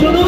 Şunu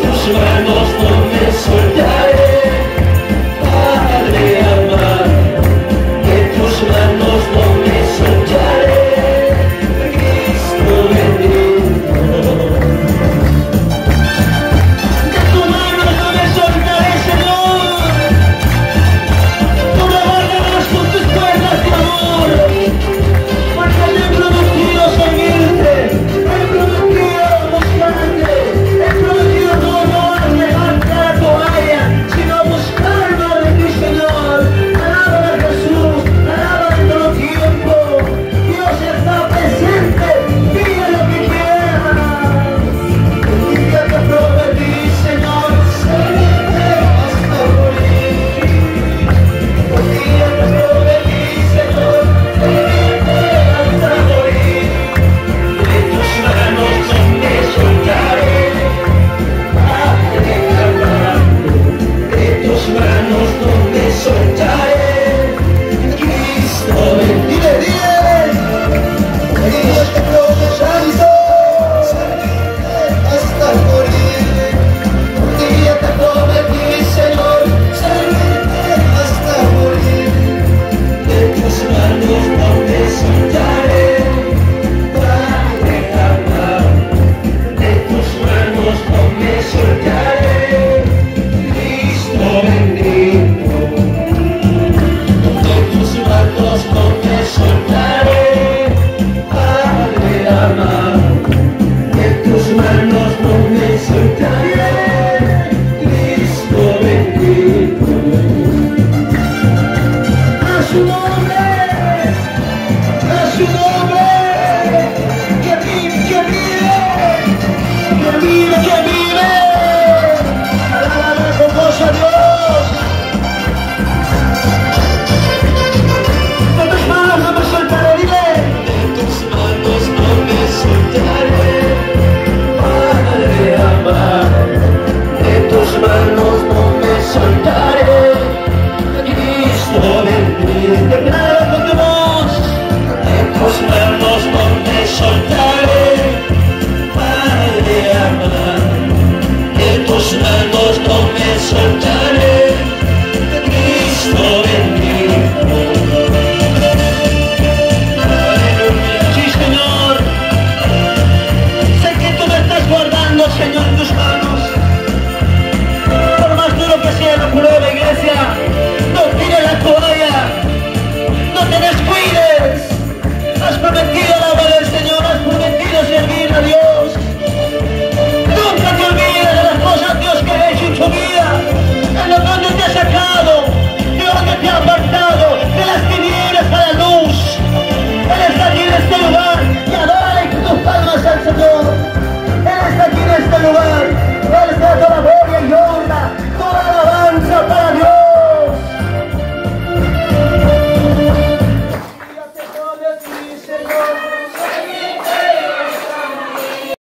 tus manos no me sueltas.